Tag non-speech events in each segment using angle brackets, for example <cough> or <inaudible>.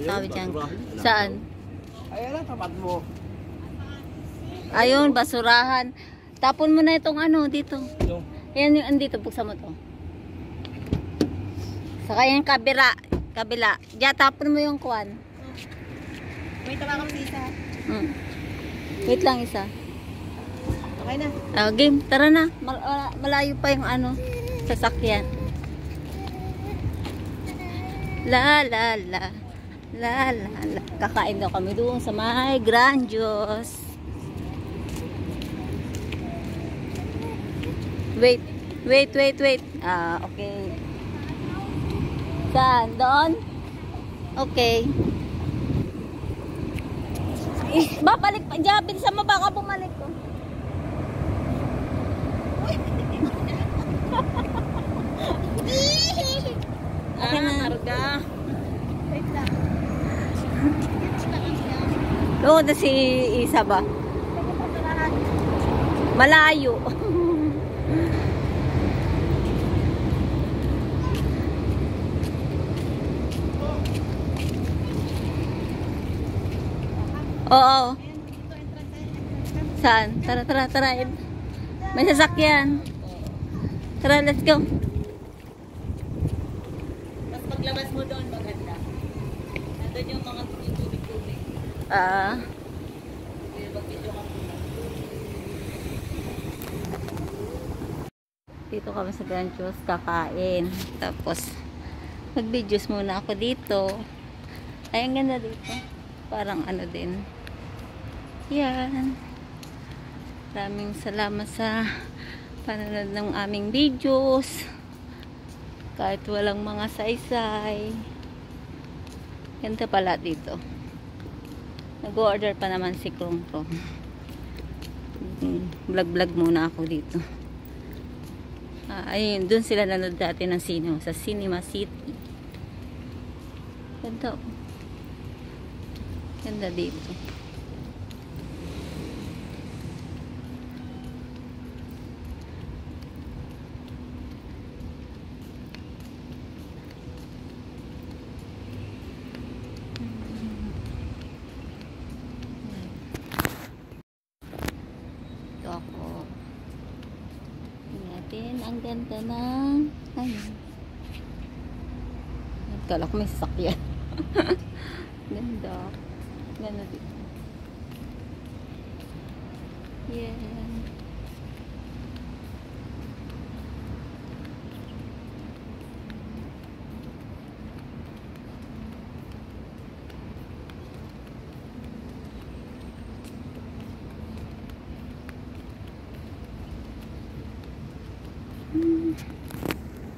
Tawag dyan. Saan? mo. Ayan lang, tamad mo. Ayun, basurahan. Tapon mo na itong ano dito. Yung, Yan yung andito, buksan mo to. Saka yung kabila. Kabila. Diyan, tapon mo yung kuwan. May tawa kami isa. Hmm. Wait lang isa. Okay na. Ah, game, tara na. Mal- wala- malayo pa yung ano, sasakyan. La la la. La la la. Kakain daw kami doon sa may Grandios. Wait. Wait, wait, wait. Ah, okay. Saan? Doon? Okay. Eh, <laughs> babalik pa. Diyan, bilisan mo baka bumalik ko. <laughs> Okay na. Karga. Wait lang. Oo, na si Isa ba? Malayo. <laughs> Oo. Saan? Tara, tara, tara. May sasakyan. Tara, let's go. Tapos paglabas mo doon, maganda. Nandun yung mga. Ah. Dito kami sa Granchos kakain. Tapos, mag-videos muna ako dito. Ay, ang ganda dito. Parang ano din. Yan. Maraming salamat sa panonood ng aming videos. Kahit walang mga saysay. Ganda pala dito. Nag-order pa naman si Krong Krong. Mm, Vlog-vlog muna ako dito. Ah, ayun, dun sila nanood dati ng sino, sa Cinema City. Ganda. oh. Ganda dito. Ako. Natin. Ang ganda ng ayun. Kala ko may sasakyan. <laughs> ganda. Ganda dito. Yan.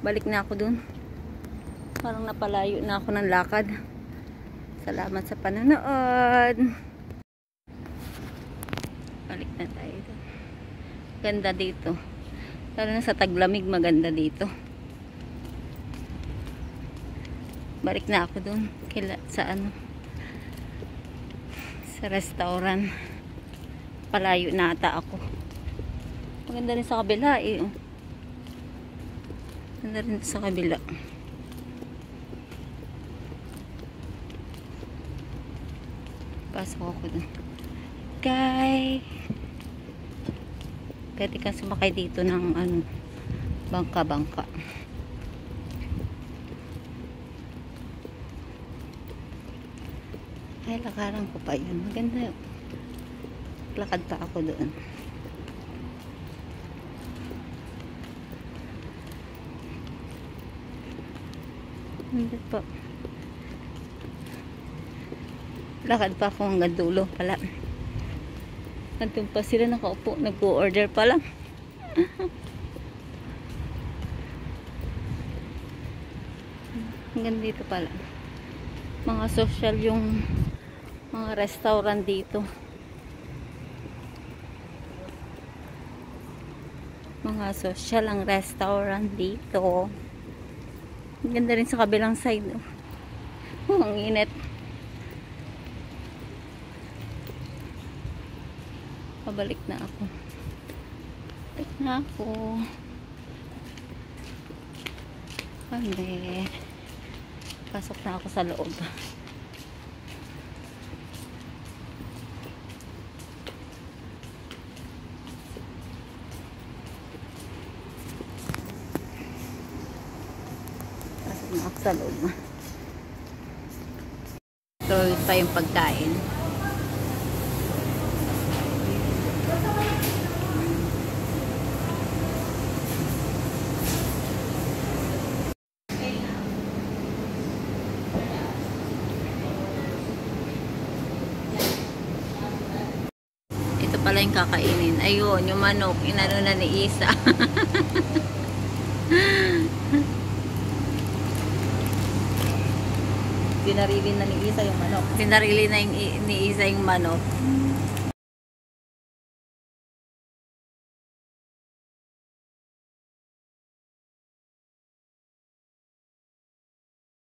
Balik na ako dun. Parang napalayo na ako ng lakad. Salamat sa panonood. Balik na tayo. Ganda dito. Lalo na sa taglamig maganda dito. Balik na ako dun. Kila, sa ano. Sa restaurant. Palayo na ata ako. Maganda rin sa kabila eh. Oh. Ganda rin sa kabila. Pasok ako dun. Kay pwede kang sumakay dito ng ano bangka-bangka. Ay, lakaran ko pa yun. Maganda yun. Lakad pa ako doon. Hindi pa. Lakad pa ako hanggang dulo pala. Nandun pa sila nakaupo. Nag-order pa lang. <laughs> hanggang dito pala. Mga social yung mga restaurant dito. Mga social ang restaurant dito. Ganda rin sa kabilang side. Oh. Oh, ang init. Pabalik na ako. Balik na ako. Hindi. Pasok na ako sa loob. Sa loob. Ito pa yung pagkain. Ito pala yung kakainin. Ayun, yung manok, inano na ni Isa. <laughs> Dinarili na ni Isa yung manok. Sinarili na yung, ni Isa yung manok.